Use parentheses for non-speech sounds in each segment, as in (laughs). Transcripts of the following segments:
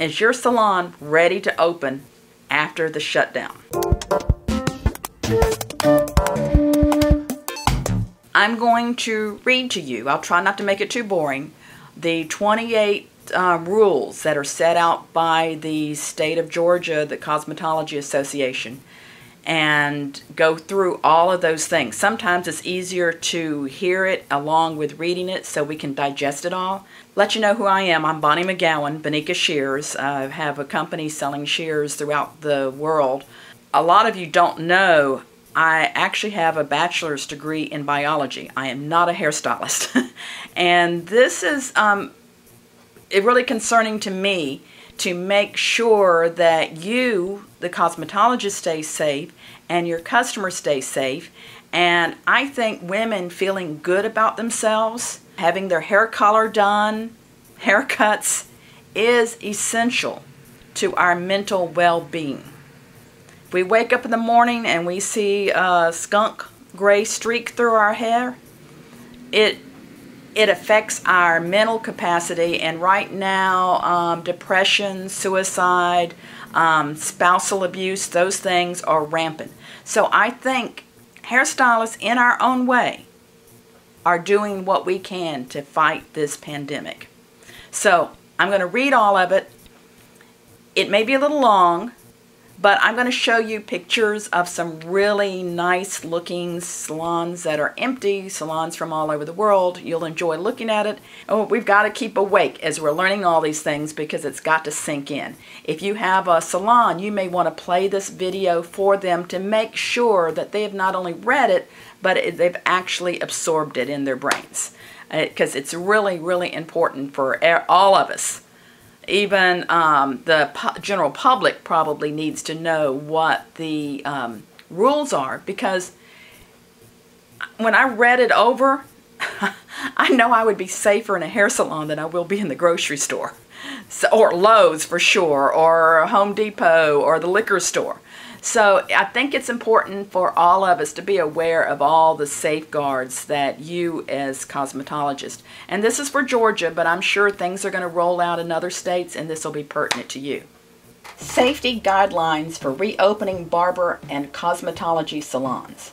Is your salon ready to open after the shutdown? I'm going to read to you, I'll try not to make it too boring, the 28 uh, rules that are set out by the state of Georgia, the Cosmetology Association, and go through all of those things. Sometimes it's easier to hear it along with reading it so we can digest it all. Let you know who I am. I'm Bonnie McGowan, Bonika Shears. I have a company selling shears throughout the world. A lot of you don't know I actually have a bachelor's degree in biology. I am not a hairstylist. (laughs) and this is um, really concerning to me to make sure that you, the cosmetologist, stay safe and your customers stay safe. And I think women feeling good about themselves, having their hair color done, haircuts, is essential to our mental well being. We wake up in the morning and we see a skunk gray streak through our hair, it it affects our mental capacity. And right now, um, depression, suicide, um, spousal abuse, those things are rampant. So I think hairstylists, in our own way, are doing what we can to fight this pandemic. So I'm going to read all of it. It may be a little long, but I'm going to show you pictures of some really nice looking salons that are empty, salons from all over the world. You'll enjoy looking at it. Oh, we've got to keep awake as we're learning all these things because it's got to sink in. If you have a salon, you may want to play this video for them to make sure that they have not only read it, but they've actually absorbed it in their brains. Because uh, it's really, really important for all of us even um, the general public probably needs to know what the um, rules are because when I read it over, (laughs) I know I would be safer in a hair salon than I will be in the grocery store. So, or Lowe's for sure, or Home Depot, or the liquor store. So I think it's important for all of us to be aware of all the safeguards that you as cosmetologists, and this is for Georgia, but I'm sure things are going to roll out in other states and this will be pertinent to you. Safety guidelines for reopening barber and cosmetology salons.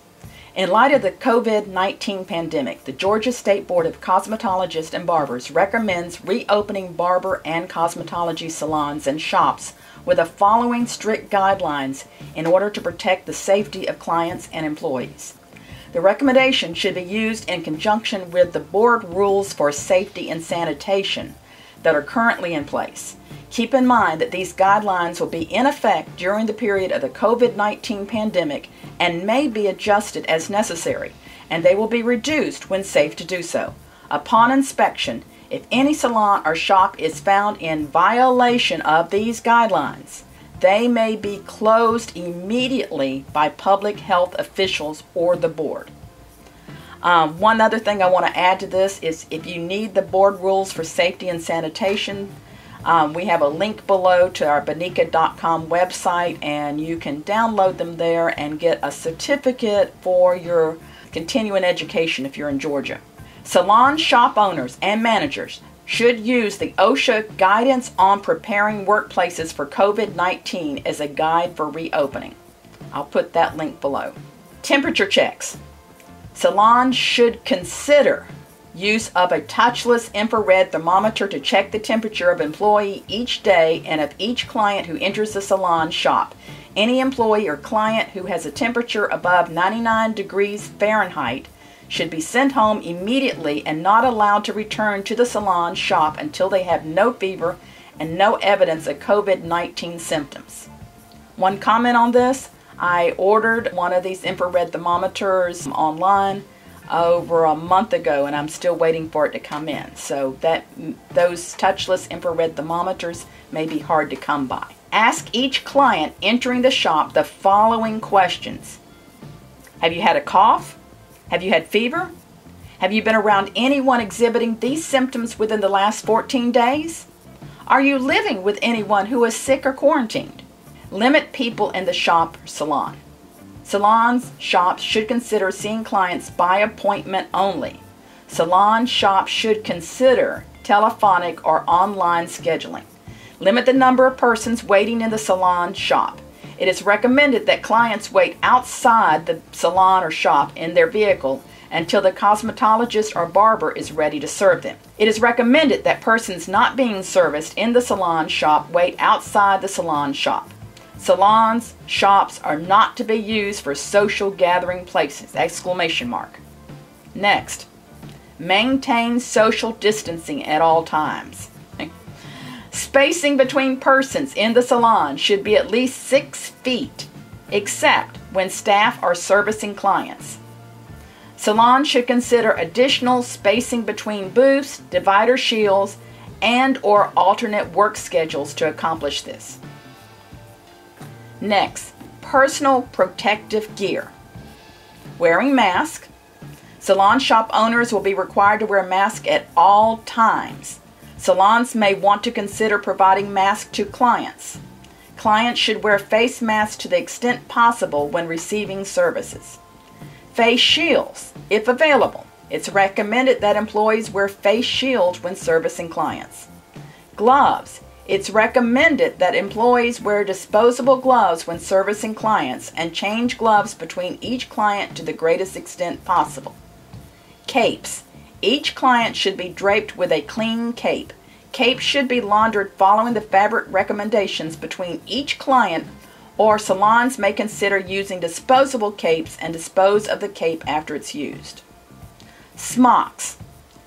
In light of the COVID-19 pandemic, the Georgia State Board of Cosmetologists and Barbers recommends reopening barber and cosmetology salons and shops with the following strict guidelines in order to protect the safety of clients and employees. The recommendation should be used in conjunction with the board rules for safety and sanitation that are currently in place. Keep in mind that these guidelines will be in effect during the period of the COVID-19 pandemic and may be adjusted as necessary, and they will be reduced when safe to do so. Upon inspection, if any salon or shop is found in violation of these guidelines, they may be closed immediately by public health officials or the board. Um, one other thing I want to add to this is if you need the board rules for safety and sanitation, um, we have a link below to our Bonika.com website and you can download them there and get a certificate for your continuing education if you're in Georgia. Salon shop owners and managers should use the OSHA Guidance on Preparing Workplaces for COVID-19 as a guide for reopening. I'll put that link below. Temperature checks. Salons should consider use of a touchless infrared thermometer to check the temperature of employee each day and of each client who enters the salon shop. Any employee or client who has a temperature above 99 degrees Fahrenheit should be sent home immediately and not allowed to return to the salon shop until they have no fever and no evidence of COVID-19 symptoms. One comment on this, I ordered one of these infrared thermometers online over a month ago and I'm still waiting for it to come in. So that those touchless infrared thermometers may be hard to come by. Ask each client entering the shop the following questions. Have you had a cough? Have you had fever? Have you been around anyone exhibiting these symptoms within the last 14 days? Are you living with anyone who is sick or quarantined? Limit people in the shop or salon. Salons, shops should consider seeing clients by appointment only. Salon shops should consider telephonic or online scheduling. Limit the number of persons waiting in the salon shop. It is recommended that clients wait outside the salon or shop in their vehicle until the cosmetologist or barber is ready to serve them. It is recommended that persons not being serviced in the salon shop wait outside the salon shop. Salons, shops are not to be used for social gathering places! Exclamation mark. Next, maintain social distancing at all times. Spacing between persons in the salon should be at least six feet, except when staff are servicing clients. Salon should consider additional spacing between booths, divider shields, and or alternate work schedules to accomplish this. Next, personal protective gear. Wearing mask. Salon shop owners will be required to wear a mask at all times. Salons may want to consider providing masks to clients. Clients should wear face masks to the extent possible when receiving services. Face shields, if available. It's recommended that employees wear face shields when servicing clients. Gloves. It's recommended that employees wear disposable gloves when servicing clients and change gloves between each client to the greatest extent possible. Capes. Each client should be draped with a clean cape. Capes should be laundered following the fabric recommendations between each client or salons may consider using disposable capes and dispose of the cape after it's used. Smocks.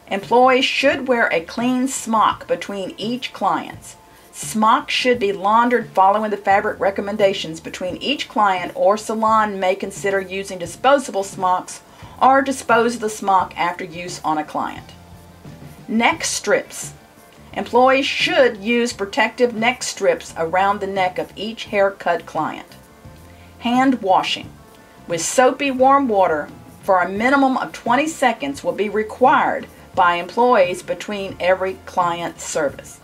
Employees should wear a clean smock between each client. Smocks should be laundered following the fabric recommendations between each client or salon may consider using disposable smocks or dispose of the smock after use on a client. Neck strips. Employees should use protective neck strips around the neck of each haircut client. Hand washing with soapy warm water for a minimum of 20 seconds will be required by employees between every client service.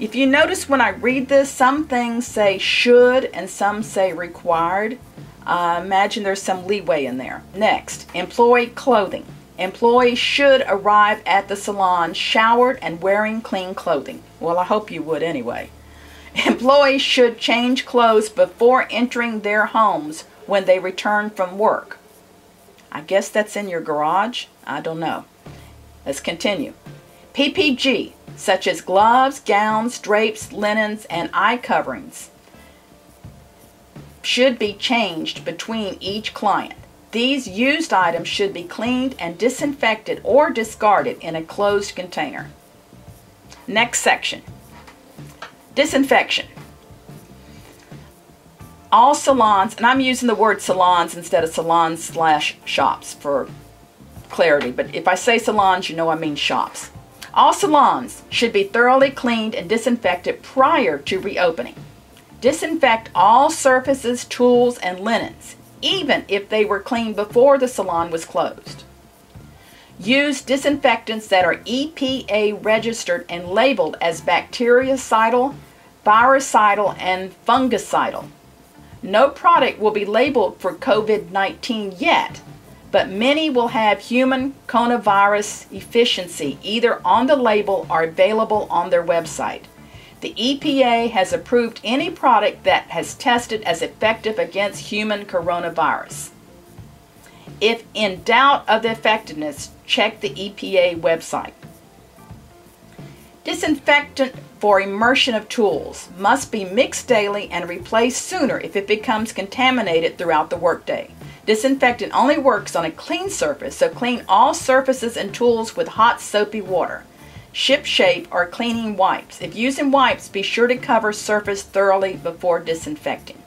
If you notice when I read this, some things say should and some say required. I imagine there's some leeway in there. Next, employee clothing. Employees should arrive at the salon showered and wearing clean clothing. Well, I hope you would anyway. (laughs) Employees should change clothes before entering their homes when they return from work. I guess that's in your garage? I don't know. Let's continue. PPE, such as gloves, gowns, drapes, linens, and eye coverings, should be changed between each client. These used items should be cleaned and disinfected or discarded in a closed container. Next section. Disinfection. All salons, and I'm using the word salons instead of salons slash shops for clarity, but if I say salons, you know I mean shops. All salons should be thoroughly cleaned and disinfected prior to reopening. Disinfect all surfaces, tools, and linens even if they were cleaned before the salon was closed. Use disinfectants that are EPA registered and labeled as bactericidal, virucidal, and fungicidal. No product will be labeled for COVID 19 yet, but many will have human coronavirus efficiency either on the label or available on their website. The EPA has approved any product that has tested as effective against human coronavirus. If in doubt of the effectiveness, check the EPA website. Disinfectant for immersion of tools must be mixed daily and replaced sooner if it becomes contaminated throughout the workday. Disinfectant only works on a clean surface, so clean all surfaces and tools with hot soapy water. Ship shape or cleaning wipes. If using wipes, be sure to cover surface thoroughly before disinfecting.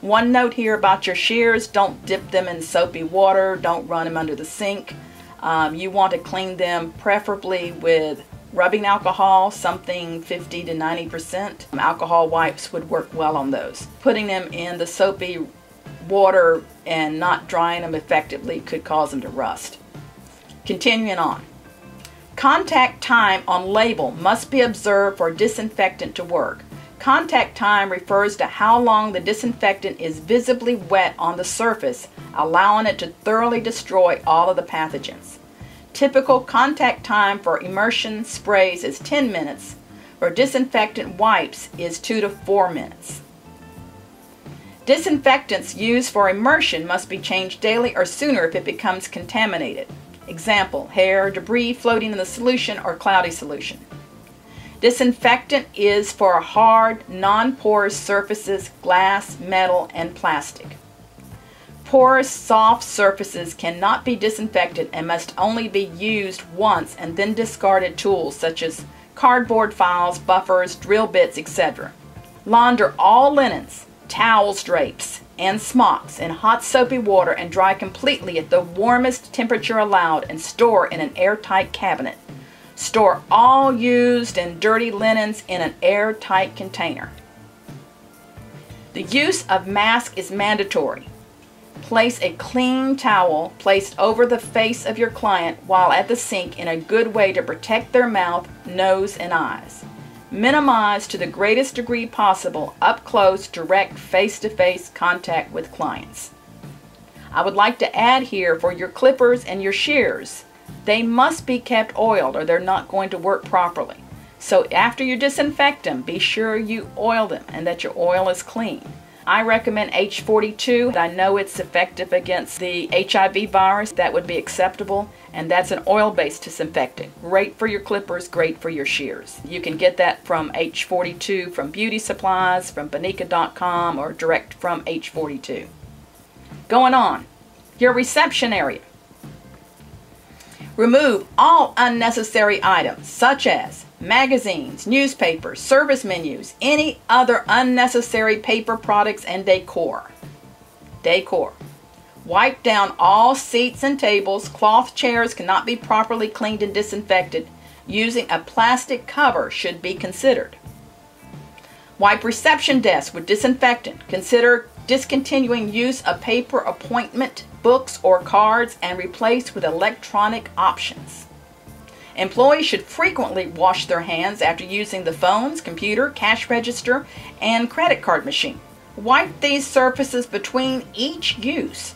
One note here about your shears, don't dip them in soapy water, don't run them under the sink. Um, you want to clean them preferably with rubbing alcohol, something 50 to 90%. Alcohol wipes would work well on those. Putting them in the soapy water and not drying them effectively could cause them to rust. Continuing on. Contact time on label must be observed for disinfectant to work. Contact time refers to how long the disinfectant is visibly wet on the surface, allowing it to thoroughly destroy all of the pathogens. Typical contact time for immersion sprays is 10 minutes. or disinfectant wipes is 2 to 4 minutes. Disinfectants used for immersion must be changed daily or sooner if it becomes contaminated. Example, hair, debris floating in the solution or cloudy solution. Disinfectant is for hard, non-porous surfaces, glass, metal, and plastic. Porous, soft surfaces cannot be disinfected and must only be used once and then discarded tools such as cardboard files, buffers, drill bits, etc. Launder all linens, towels, drapes, and smocks in hot soapy water and dry completely at the warmest temperature allowed and store in an airtight cabinet. Store all used and dirty linens in an airtight container. The use of mask is mandatory. Place a clean towel placed over the face of your client while at the sink in a good way to protect their mouth, nose, and eyes. Minimize to the greatest degree possible up close, direct, face to face contact with clients. I would like to add here for your clippers and your shears, they must be kept oiled or they're not going to work properly. So after you disinfect them, be sure you oil them and that your oil is clean. I recommend H42. I know it's effective against the HIV virus. That would be acceptable. And that's an oil-based disinfectant. Great for your clippers, great for your shears. You can get that from H42 from Beauty Supplies, from Bonika.com, or direct from H42. Going on, your reception area. Remove all unnecessary items such as magazines, newspapers, service menus, any other unnecessary paper products and decor. Decor. Wipe down all seats and tables. Cloth chairs cannot be properly cleaned and disinfected. Using a plastic cover should be considered. Wipe reception desks with disinfectant. Consider discontinuing use of paper appointment books or cards and replace with electronic options. Employees should frequently wash their hands after using the phones, computer, cash register, and credit card machine. Wipe these surfaces between each use.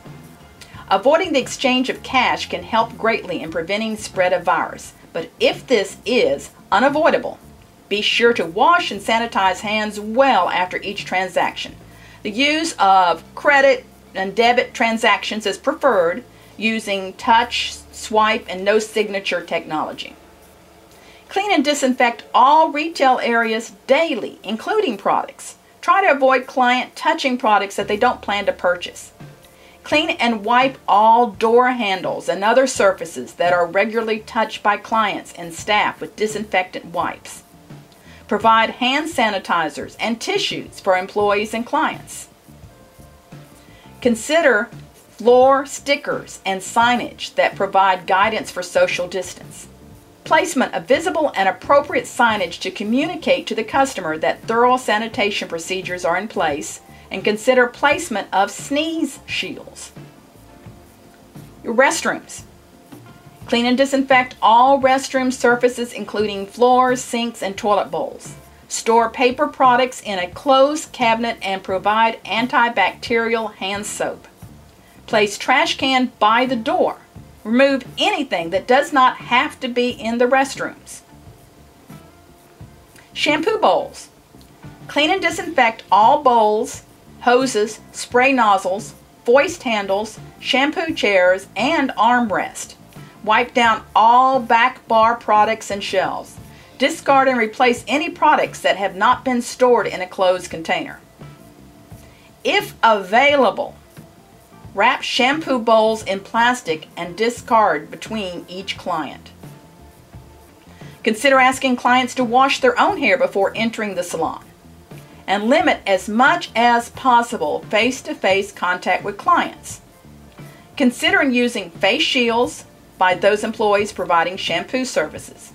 Avoiding the exchange of cash can help greatly in preventing spread of virus, but if this is unavoidable, be sure to wash and sanitize hands well after each transaction. The use of credit and debit transactions is preferred using touch, swipe, and no signature technology. Clean and disinfect all retail areas daily, including products. Try to avoid client touching products that they don't plan to purchase. Clean and wipe all door handles and other surfaces that are regularly touched by clients and staff with disinfectant wipes. Provide hand sanitizers and tissues for employees and clients. Consider floor stickers and signage that provide guidance for social distance. Placement of visible and appropriate signage to communicate to the customer that thorough sanitation procedures are in place and consider placement of sneeze shields. Your restrooms. Clean and disinfect all restroom surfaces including floors, sinks, and toilet bowls. Store paper products in a closed cabinet and provide antibacterial hand soap. Place trash can by the door. Remove anything that does not have to be in the restrooms. Shampoo bowls. Clean and disinfect all bowls, hoses, spray nozzles, voiced handles, shampoo chairs, and armrest. Wipe down all back bar products and shelves. Discard and replace any products that have not been stored in a closed container. If available, wrap shampoo bowls in plastic and discard between each client. Consider asking clients to wash their own hair before entering the salon. And limit as much as possible face to face contact with clients. Consider using face shields by those employees providing shampoo services.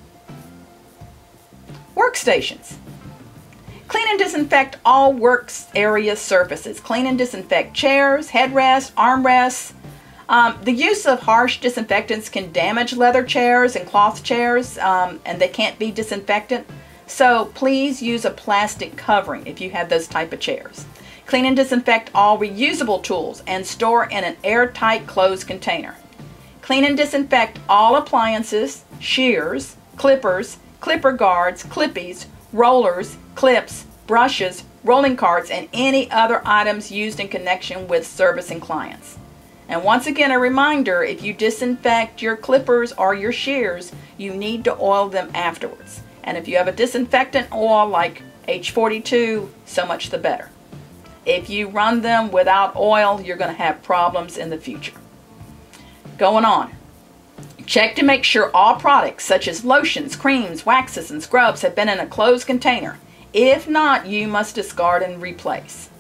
Workstations. Clean and disinfect all work area surfaces. Clean and disinfect chairs, headrests, armrests. Um, the use of harsh disinfectants can damage leather chairs and cloth chairs, um, and they can't be disinfectant. So please use a plastic covering if you have those type of chairs. Clean and disinfect all reusable tools and store in an airtight closed container. Clean and disinfect all appliances, shears, clippers, clipper guards, clippies, rollers, clips, brushes, rolling carts, and any other items used in connection with servicing clients. And once again, a reminder, if you disinfect your clippers or your shears, you need to oil them afterwards. And if you have a disinfectant oil like H42, so much the better. If you run them without oil, you're going to have problems in the future. Going on. Check to make sure all products such as lotions, creams, waxes, and scrubs have been in a closed container. If not, you must discard and replace.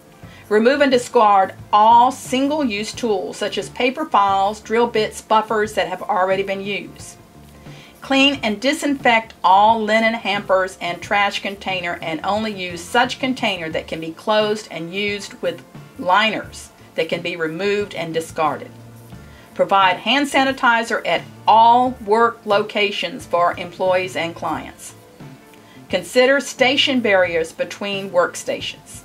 Remove and discard all single-use tools such as paper files, drill bits, buffers that have already been used. Clean and disinfect all linen hampers and trash container and only use such container that can be closed and used with liners that can be removed and discarded. Provide hand sanitizer at all work locations for employees and clients. Consider station barriers between workstations.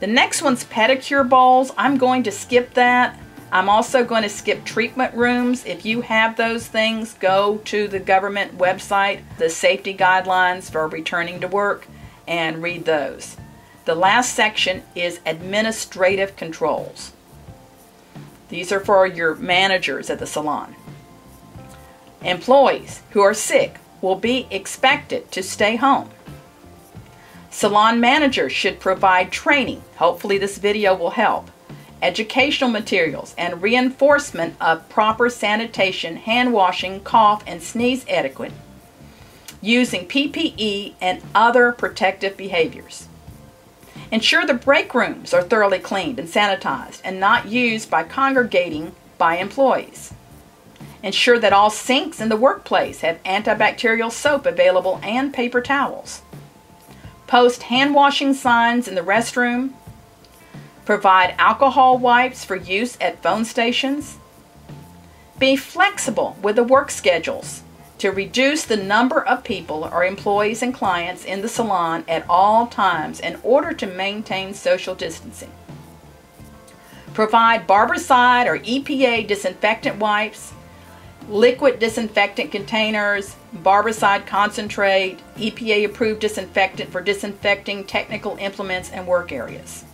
The next one's pedicure bowls. I'm going to skip that I'm also going to skip treatment rooms. If you have those things, go to the government website, the safety guidelines for returning to work, and read those. The last section is administrative controls. These are for your managers at the salon. Employees who are sick will be expected to stay home. Salon managers should provide training. Hopefully this video will help educational materials, and reinforcement of proper sanitation, hand washing, cough, and sneeze etiquette, using PPE and other protective behaviors. Ensure the break rooms are thoroughly cleaned and sanitized and not used by congregating by employees. Ensure that all sinks in the workplace have antibacterial soap available and paper towels. Post hand washing signs in the restroom Provide alcohol wipes for use at phone stations. Be flexible with the work schedules to reduce the number of people or employees and clients in the salon at all times in order to maintain social distancing. Provide Barbicide or EPA disinfectant wipes, liquid disinfectant containers, Barbicide concentrate, EPA approved disinfectant for disinfecting technical implements and work areas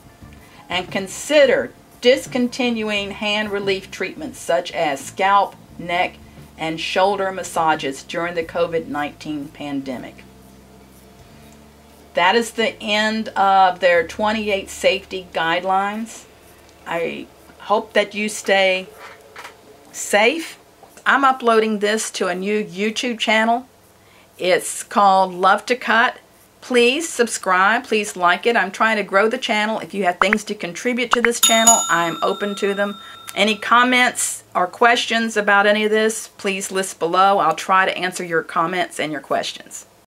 and consider discontinuing hand relief treatments such as scalp, neck, and shoulder massages during the COVID 19 pandemic. That is the end of their 28 safety guidelines. I hope that you stay safe. I'm uploading this to a new YouTube channel. It's called Love to Cut Please subscribe. Please like it. I'm trying to grow the channel. If you have things to contribute to this channel, I'm open to them. Any comments or questions about any of this, please list below. I'll try to answer your comments and your questions.